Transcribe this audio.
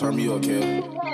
Turn me up, kid.